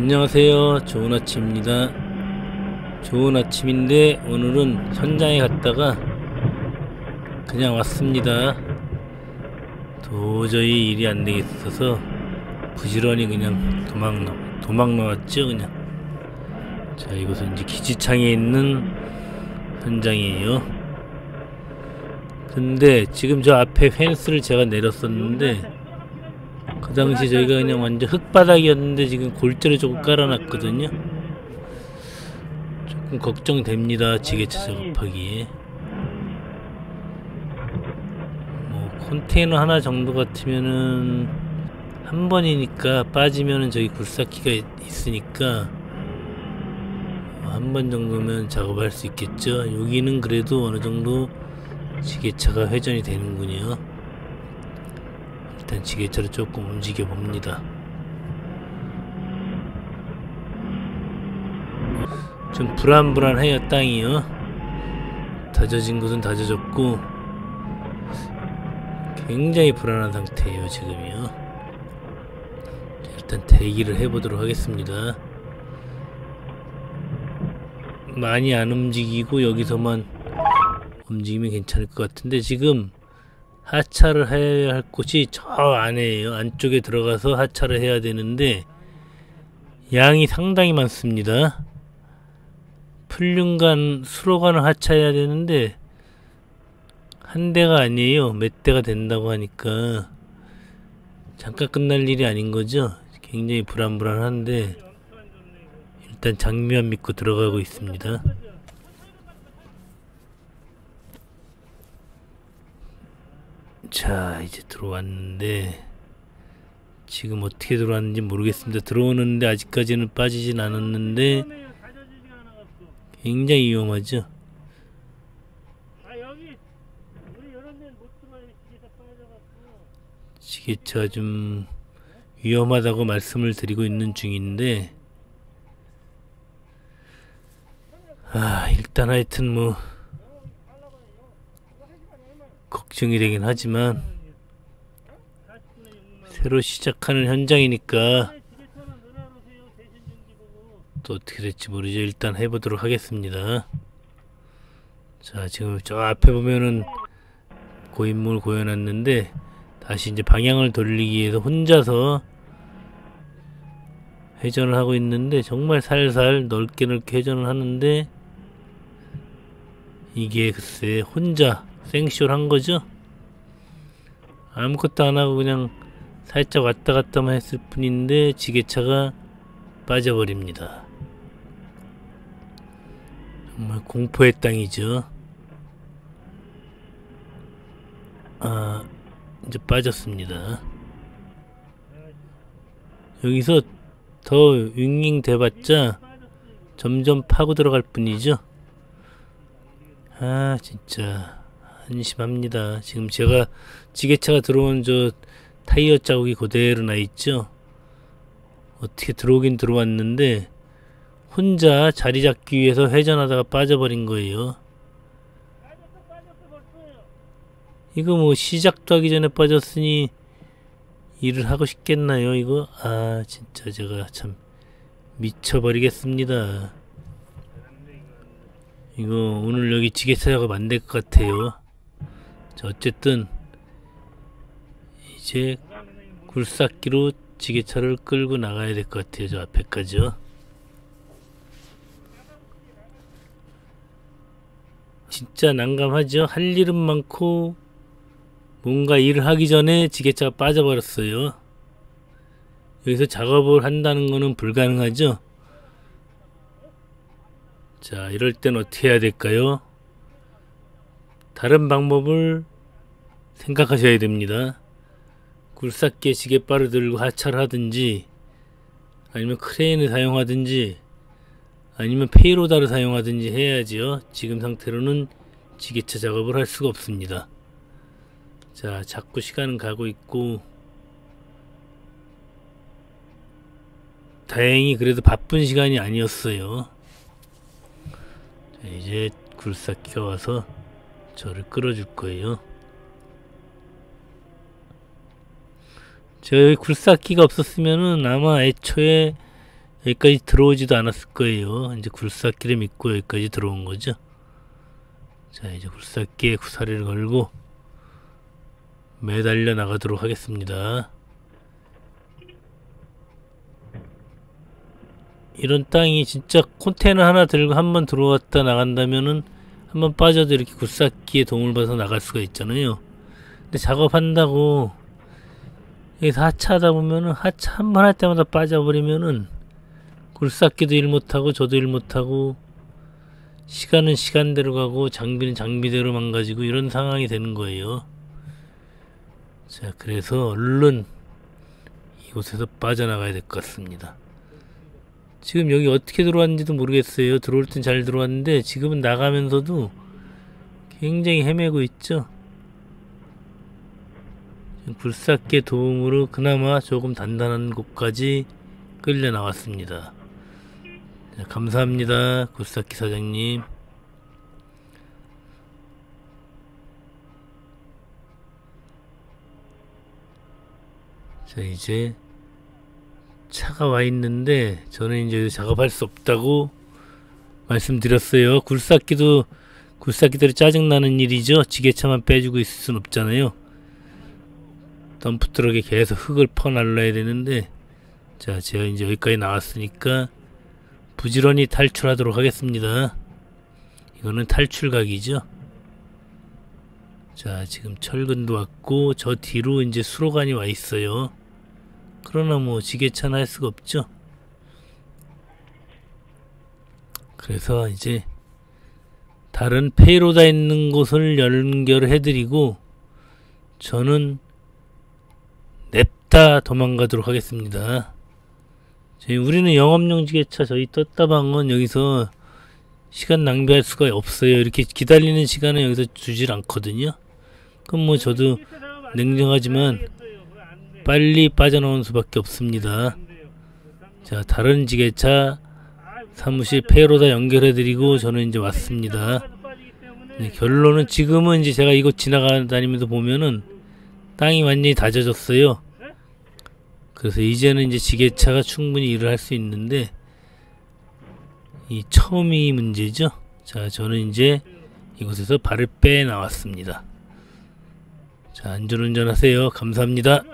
안녕하세요. 좋은 아침입니다. 좋은 아침인데 오늘은 현장에 갔다가 그냥 왔습니다. 도저히 일이 안 되겠어서 부지런히 그냥 도망 나 도망 나왔죠 그냥. 자 이곳은 이제 기지창에 있는 현장이에요. 근데 지금 저 앞에 펜스를 제가 내렸었는데 그 당시 저희가 그냥 완전 흙바닥이었는데 지금 골재를 조금 깔아놨거든요. 조금 걱정됩니다. 지게차 작업하기에. 뭐 컨테이너 하나 정도 같으면은 한 번이니까 빠지면은 저기 굴삭기가 있- 있으니까 한 번 정도면 작업할 수 있겠죠. 여기는 그래도 어느 정도 지게차가 회전이 되는군요. 일단 지게차를 조금 움직여 봅니다. 좀 불안불안해요 땅이요. 다져진 곳은 다져졌고 굉장히 불안한 상태예요 지금이요. 자, 일단 대기를 해보도록 하겠습니다. 많이 안 움직이고 여기서만 움직이면 괜찮을 것 같은데 지금 하차를 해야 할 곳이 저 안에요. 안쪽에 들어가서 하차를 해야 되는데 양이 상당히 많습니다. 풀륜간 수로간을 하차해야 되는데 한 대가 아니에요. 몇 대가 된다고 하니까 잠깐 끝날 일이 아닌 거죠. 굉장히 불안불안한데 일단 장미만 믿고 들어가고 있습니다. 자 이제 들어왔는데 지금 어떻게 들어왔는지 모르겠습니다. 들어오는데 아직까지는 빠지진 않았는데 굉장히 위험하죠? 아 지게차 좀 위험하다고 말씀을 드리고 있는 중인데. 아 일단 하여튼 뭐 걱정이 되긴 하지만 새로 시작하는 현장이니까 또 어떻게 될지 모르죠. 일단 해보도록 하겠습니다. 자, 지금 저 앞에 보면은 고인물 고여놨는데 다시 이제 방향을 돌리기 위해서 혼자서 회전을 하고 있는데 정말 살살 넓게 넓게 회전을 하는데 이게 글쎄 혼자 생쇼를 한 거죠. 아무것도 안 하고 그냥 살짝 왔다 갔다만 했을 뿐인데 지게차가 빠져버립니다. 정말 공포의 땅이죠. 아, 이제 빠졌습니다. 여기서 더 윙윙 대봤자 점점 파고 들어갈 뿐이죠. 아, 진짜 한심합니다. 지금 제가 지게차가 들어온 저 타이어 자국이 그대로 나 있죠. 어떻게 들어오긴 들어왔는데 혼자 자리 잡기 위해서 회전하다가 빠져버린 거예요. 이거 뭐 시작도 하기 전에 빠졌으니 일을 하고 싶겠나요 이거? 아 진짜 제가 참 미쳐버리겠습니다. 이거 오늘 여기 지게차 작업 안될것 같아요. 자 어쨌든 이제 굴삭기로 지게차를 끌고 나가야 될 것 같아요. 저 앞에까지요. 진짜 난감하죠. 할 일은 많고 뭔가 일을 하기 전에 지게차가 빠져버렸어요. 여기서 작업을 한다는 거는 불가능하죠. 자, 이럴 땐 어떻게 해야 될까요? 다른 방법을 생각하셔야 됩니다. 굴삭기에 지게발을 들고 하차를 하든지 아니면 크레인을 사용하든지 아니면 페이로다를 사용하든지 해야지요. 지금 상태로는 지게차 작업을 할 수가 없습니다. 자, 자꾸 시간은 가고 있고 다행히 그래도 바쁜 시간이 아니었어요. 자, 이제 굴삭기가 와서 저를 끌어줄 거예요. 저 굴삭기가 없었으면은 아마 애초에 여기까지 들어오지도 않았을 거예요. 이제 굴삭기를 믿고 여기까지 들어온 거죠. 자, 이제 굴삭기에 구사리를 걸고 매달려 나가도록 하겠습니다. 이런 땅이 진짜 컨테이너 하나 들고 한 번 들어왔다 나간다면은 한 번 빠져도 이렇게 굴삭기에 도움을 받아서 나갈 수가 있잖아요. 근데 작업한다고 여기서 하차하다 보면은 하차 한 번 할 때마다 빠져버리면은 굴삭기도 일 못하고 저도 일 못하고 시간은 시간대로 가고 장비는 장비대로 망가지고 이런 상황이 되는 거예요. 자, 그래서 얼른 이곳에서 빠져나가야 될 것 같습니다. 지금 여기 어떻게 들어왔는지도 모르겠어요. 들어올 땐 잘 들어왔는데 지금은 나가면서도 굉장히 헤매고 있죠. 굴삭기 도움으로 그나마 조금 단단한 곳까지 끌려 나왔습니다. 자, 감사합니다. 굴삭기 사장님. 자, 이제 차가 와 있는데 저는 이제 작업할 수 없다고 말씀드렸어요. 굴삭기도 굴삭기들이 짜증나는 일이죠. 지게차만 빼주고 있을 순 없잖아요. 덤프트럭에 계속 흙을 퍼날라야 되는데 자 제가 이제 여기까지 나왔으니까 부지런히 탈출하도록 하겠습니다. 이거는 탈출각이죠. 자 지금 철근도 왔고 저 뒤로 이제 수로관이 와 있어요. 그러나 뭐 지게차나 할 수가 없죠. 그래서 이제 다른 페이로다 있는 곳을 연결해 드리고 저는 냅다 도망가도록 하겠습니다. 저희 우리는 영업용 지게차 저희 떴다방은 여기서 시간 낭비할 수가 없어요. 이렇게 기다리는 시간은 여기서 주질 않거든요. 그럼 뭐 저도 냉정하지만 빨리 빠져나온 수밖에 없습니다. 자, 다른 지게차 사무실 페로다 연결해드리고 저는 이제 왔습니다. 네, 결론은 지금은 이제 제가 이곳 지나다니면서 보면은 땅이 완전히 다져졌어요. 그래서 이제는 이제 지게차가 충분히 일을 할 수 있는데 이 처음이 문제죠. 자, 저는 이제 이곳에서 발을 빼 나왔습니다. 자, 안전운전하세요. 감사합니다.